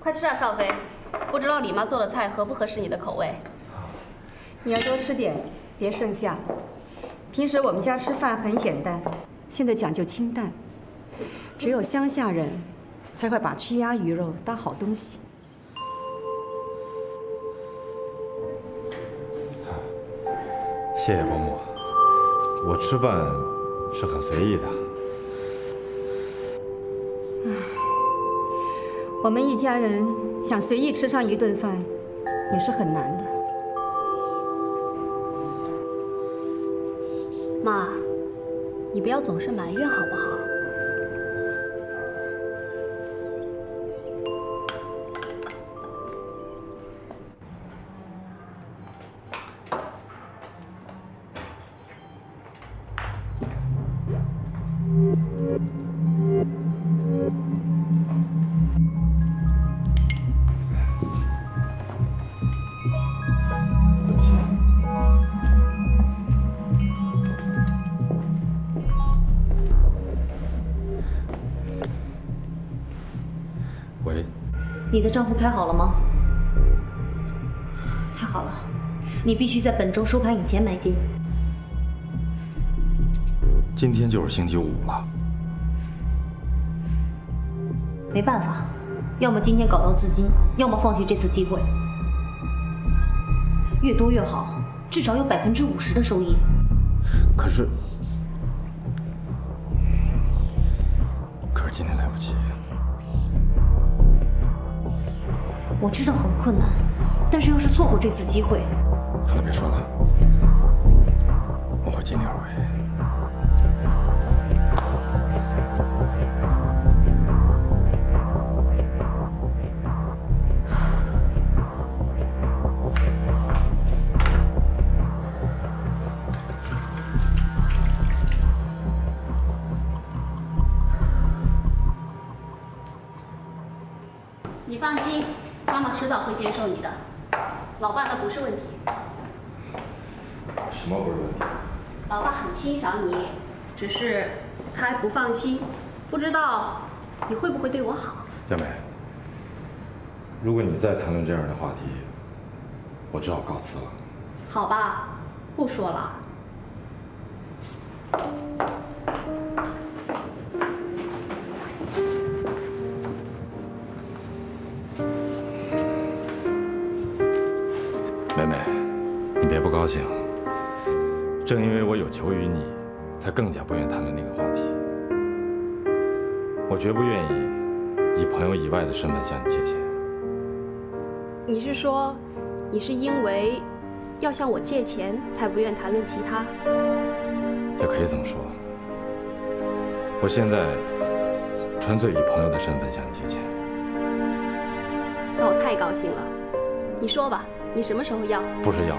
快吃啊，少飞！不知道李妈做的菜合不合适你的口味？你要多吃点，别剩下。平时我们家吃饭很简单，现在讲究清淡。只有乡下人才会把吃鸭鱼肉当好东西。谢谢伯母，我吃饭是很随意的。我们一家人想随意吃上一顿饭，也是很难的。妈，你不要总是埋怨好不好？你的账户开好了吗？太好了，你必须在本周收盘以前买进。今天就是星期五了，没办法，要么今天搞到资金，要么放弃这次机会。越多越好，至少有百分之五十的收益。可是，可是今天来不及。我知道很困难，但是要是错过这次机会，好了，别说了，我会尽力而为。迟早会接受你的。老爸那不是问题，什么不是问题？老爸很欣赏你，只是他还不放心，不知道你会不会对我好。佳美，如果你再谈论这样的话题，我只好告辞了。好吧，不说了。高兴。正因为我有求于你，才更加不愿谈论那个话题。我绝不愿意以朋友以外的身份向你借钱。你是说，你是因为要向我借钱，才不愿谈论其他？也可以这么说。我现在纯粹以朋友的身份向你借钱。那我太高兴了。你说吧，你什么时候要？不是要，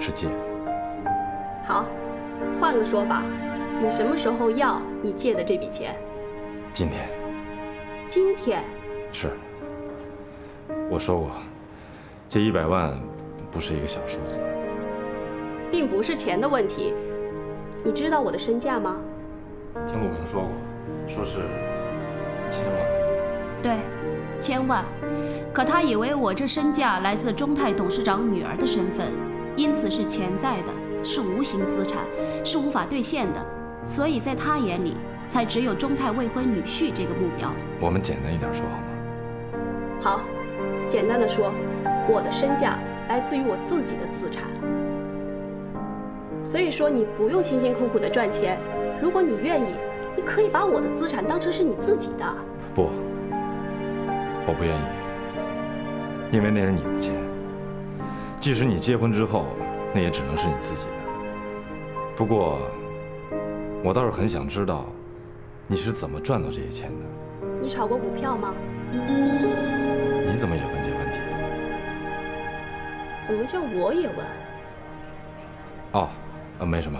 是借。好，换个说法，你什么时候要你借的这笔钱？今天今天。是。我说过，这一百万不是一个小数字。并不是钱的问题。你知道我的身价吗？听陆明说过，说是千万。对，千万。可他以为我这身价来自中泰董事长女儿的身份，因此是潜在的，是无形资产，是无法兑现的。所以在他眼里，才只有中泰未婚女婿这个目标。我们简单一点说好吗？好，简单的说，我的身价来自于我自己的资产。所以说，你不用辛辛苦苦的赚钱，如果你愿意，你可以把我的资产当成是你自己的。不，我不愿意，因为那是你的钱。即使你结婚之后，那也只能是你自己的。不过，我倒是很想知道，你是怎么赚到这些钱的？你炒过股票吗？你怎么也问这问题？怎么叫我也问？哦，呃，没什么，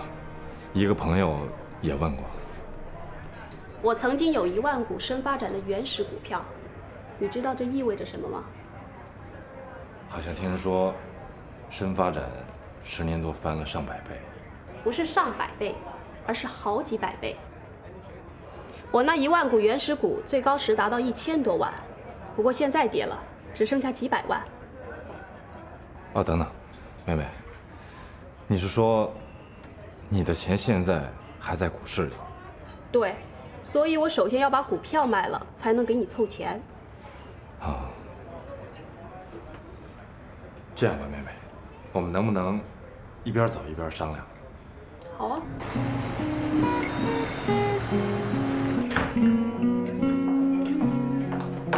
一个朋友也问过。我曾经有一万股深发展的原始股票，你知道这意味着什么吗？好像听人说，深发展十年多翻了上百倍。不是上百倍，而是好几百倍。我那一万股原始股最高时达到一千多万，不过现在跌了，只剩下几百万。哦，等等，妹妹，你是说你的钱现在还在股市里？对，所以我首先要把股票卖了，才能给你凑钱。啊，这样吧，妹妹，我们能不能一边走一边商量？好啊。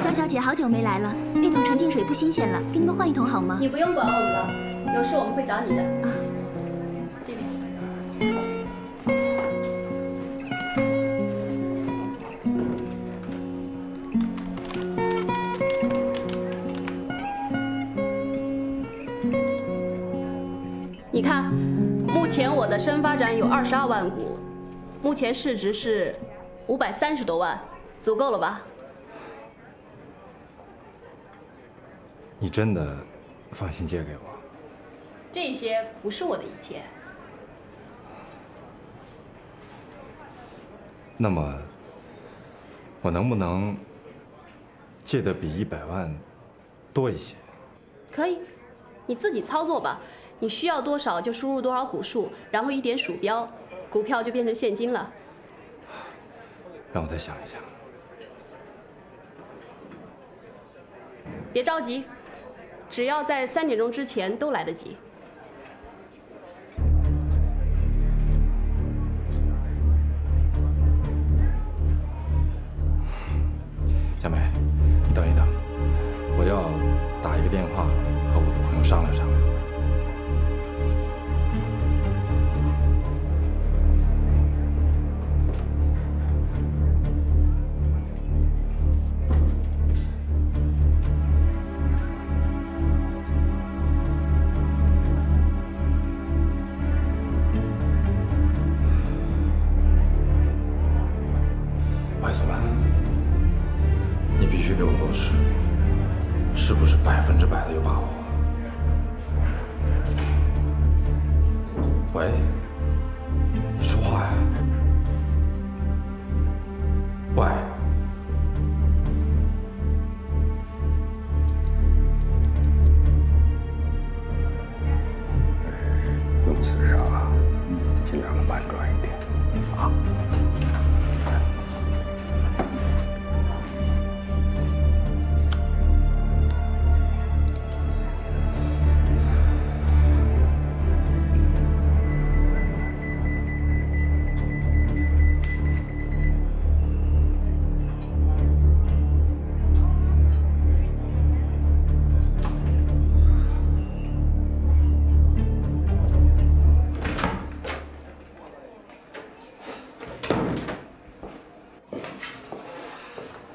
肖小姐好久没来了，那桶纯净水不新鲜了，给你们换一桶好吗？你不用管我们了，有事我们会找你的。深发展有二十二万股，目前市值是五百三十多万，足够了吧？你真的放心借给我？这些不是我的一切。那么，我能不能借的比一百万多一些？可以，你自己操作吧。你需要多少就输入多少股数，然后一点鼠标，股票就变成现金了。让我再想一想。别着急，只要在三点钟之前都来得及。佳梅，你等一等，我要打一个电话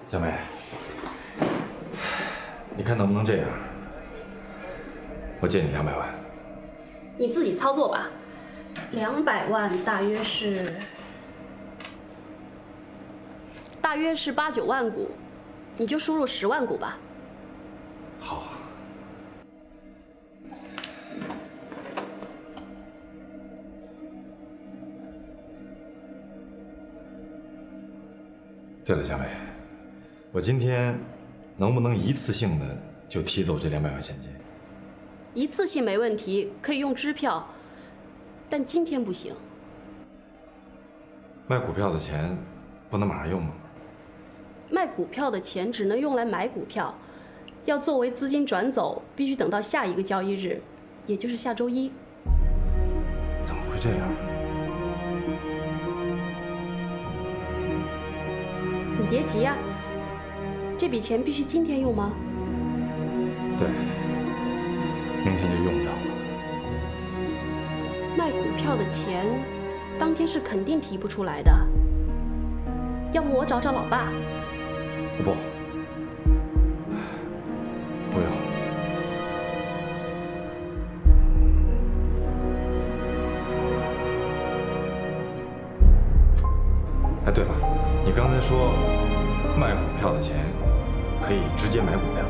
小梅，你看能不能这样？我借你两百万。你自己操作吧。两百万大约是，大约是八九万股，你就输入十万股吧。好。对了，小梅，我今天能不能一次性的就提走这两百万现金？一次性没问题，可以用支票，但今天不行。卖股票的钱不能马上用吗？卖股票的钱只能用来买股票，要作为资金转走，必须等到下一个交易日，也就是下周一。怎么会这样？你别急呀、这笔钱必须今天用吗？对，明天就用不着了。卖股票的钱，当天是肯定提不出来的。要不我找找老爸？不，不用。哎，对了，你刚才说卖股票的钱可以直接买股票，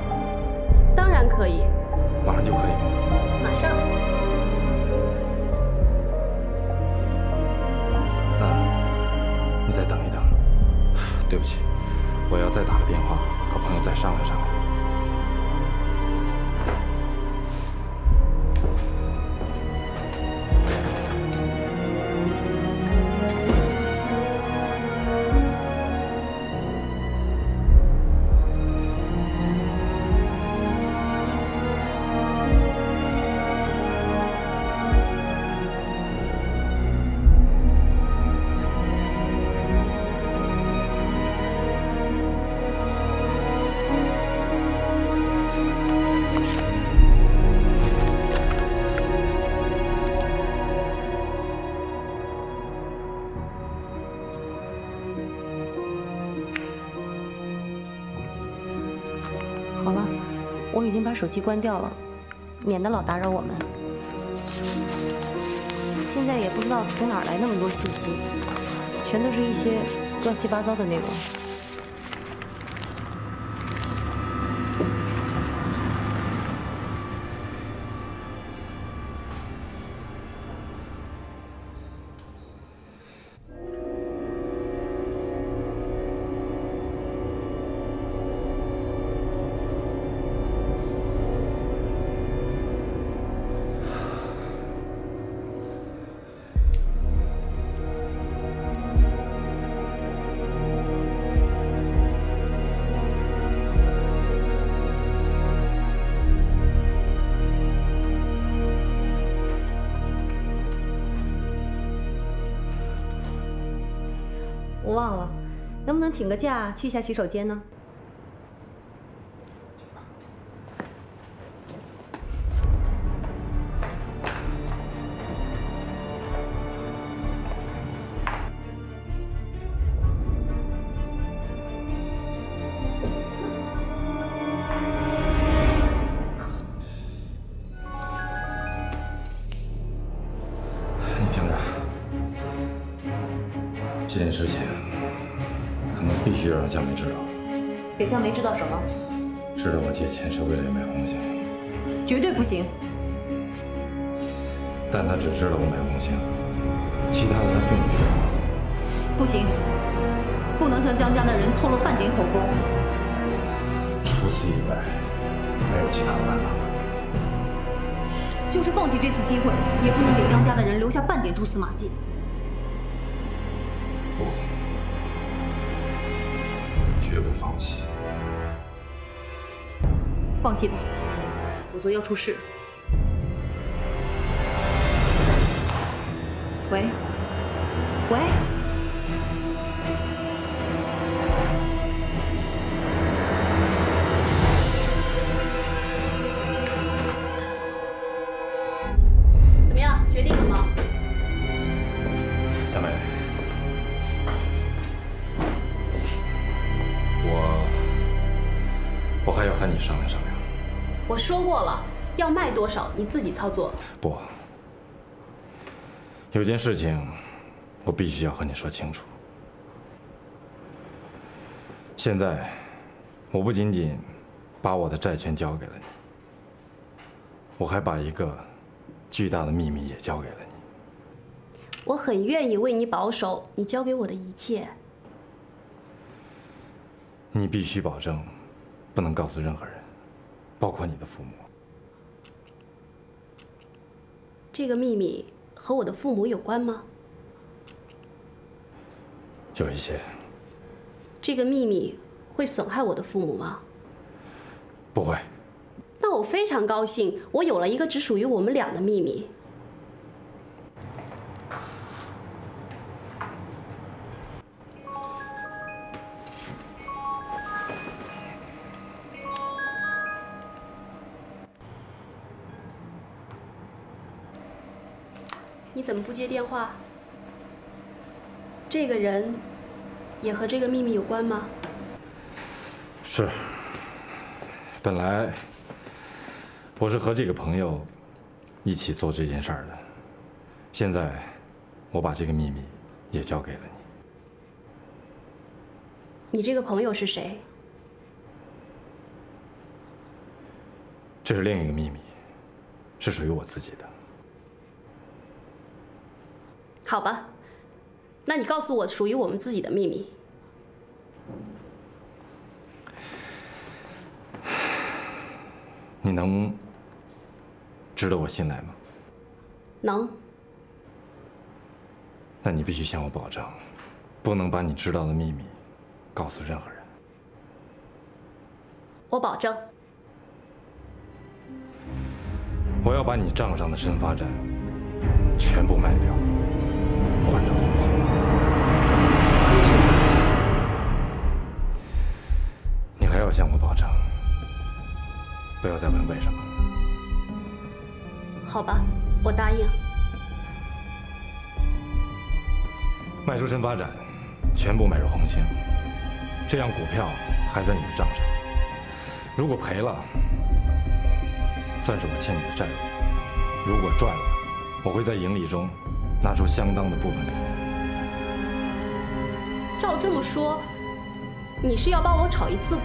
当然可以，马上就可以？马上。那你再等一等。对不起，我要再打个电话和朋友再商量商量。好了，我已经把手机关掉了，免得老打扰我们。现在也不知道从哪来那么多信息，全都是一些乱七八糟的内容。能不能请个假去一下洗手间呢？这件事情可能必须让江梅知道，给江梅知道什么？知道我借钱是为了买红星，绝对不行！但他只知道我买红星，其他的他并不知道。不行，不能向江家的人透露半点口风。除此以外，没有其他的办法了。就是放弃这次机会，也不能给江家的人留下半点蛛丝马迹。不，绝不放弃。放弃吧，否则要出事。喂，喂，还要和你商量商量。我说过了，要卖多少你自己操作。不，有件事情我必须要和你说清楚。现在，我不仅仅把我的债权交给了你，我还把一个巨大的秘密也交给了你。我很愿意为你保守你交给我的一切。你必须保证，不能告诉任何人，包括你的父母。这个秘密和我的父母有关吗？有一些这个秘密会损害我的父母吗？不会，那我非常高兴，我有了一个只属于我们俩的秘密。么不接电话？这个人也和这个秘密有关吗？是。本来我是和这个朋友一起做这件事儿的，现在我把这个秘密也交给了你。你这个朋友是谁？这是另一个秘密，是属于我自己的。好吧，那你告诉我属于我们自己的秘密。你能值得我信赖吗？能，那你必须向我保证，不能把你知道的秘密告诉任何人。我保证。我要把你账上的深发展全部卖掉，换成红星。你还要向我保证，不要再问为什么。好吧，我答应。卖出深发展，全部买入红星，这样股票还在你的账上。如果赔了，算是我欠你的债；如果赚了，我会在盈利中拿出相当的部分给你。照这么说，你是要帮我炒一次股，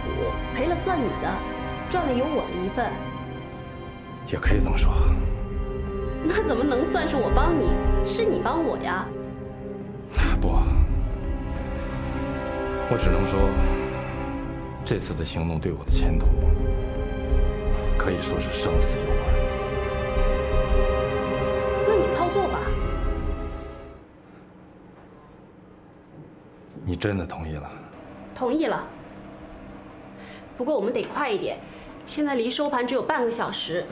赔了算你的，赚了有我的一份。也可以这么说。那怎么能算是我帮你？是你帮我呀。不，我只能说，这次的行动对我的前途可以说是生死攸关。你真的同意了？同意了。不过我们得快一点，现在离收盘只有半个小时。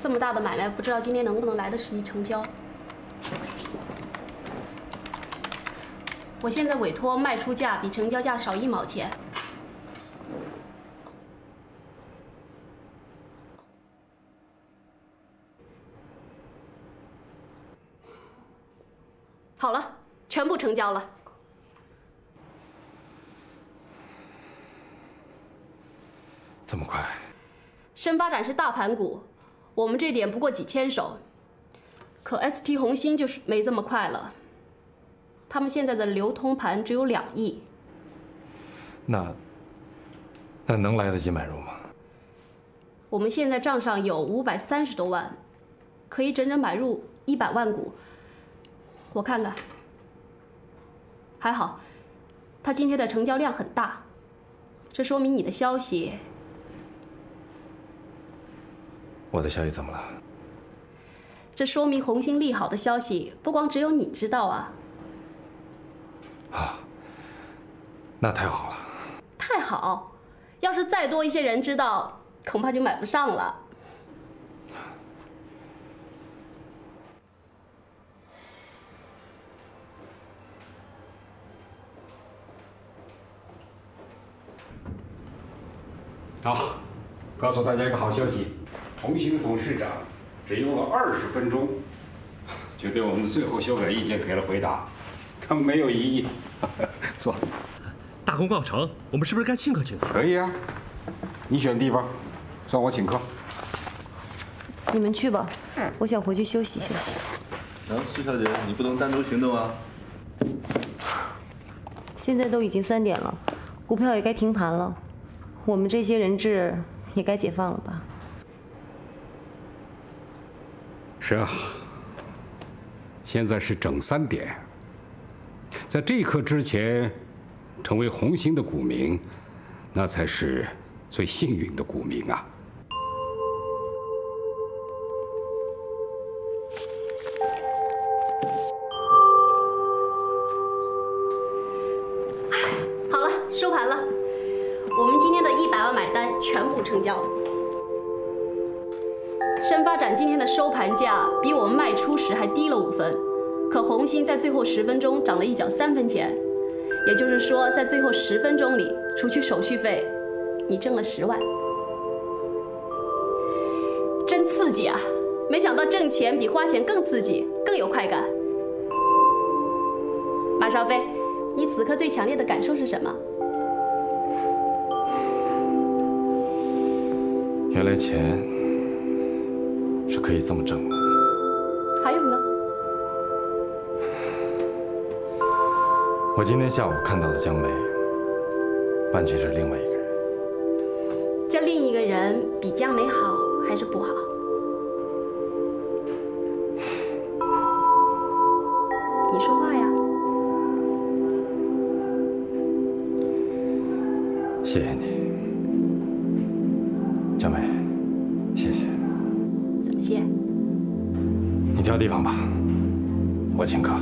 这么大的买卖，不知道今天能不能来得及成交。我现在委托卖出价比成交价少一毛钱。好了，全部成交了。这么快？深发展是大盘股，我们这点不过几千手，可 ST 红星就是没这么快了。他们现在的流通盘只有两亿，那那能来得及买入吗？我们现在账上有五百三十多万，可以整整买入一百万股。我看看，还好，它今天的成交量很大，这说明你的消息。我的消息怎么了？这说明红星利好的消息不光只有你知道啊！啊，那太好了。太好，要是再多一些人知道，恐怕就买不上了。好，告诉大家一个好消息，红星董事长只用了二十分钟，就对我们的最后修改意见给了回答，他没有异议。坐，大功告成，我们是不是该庆贺庆贺？可以啊，你选地方，算我请客。你们去吧，我想回去休息休息。啊，施小姐，你不能单独行动啊！现在都已经三点了，股票也该停盘了，我们这些人质也该解放了吧？是啊，现在是整三点，在这一刻之前，成为红星的股民，那才是最幸运的股民啊！好了，收盘了，我们今天的一百万买单全部成交。深发展今天的收盘价比我们卖出时还低了五分，可红星在最后十分钟涨了一角三分钱，也就是说，在最后十分钟里，除去手续费，你挣了十万，真刺激啊！没想到挣钱比花钱更刺激，更有快感。马少飞，你此刻最强烈的感受是什么？原来钱可以这么整了。还有呢？我今天下午看到的江梅，完全是另外一个人。这另一个人比江梅好还是不好？地方吧，我请客。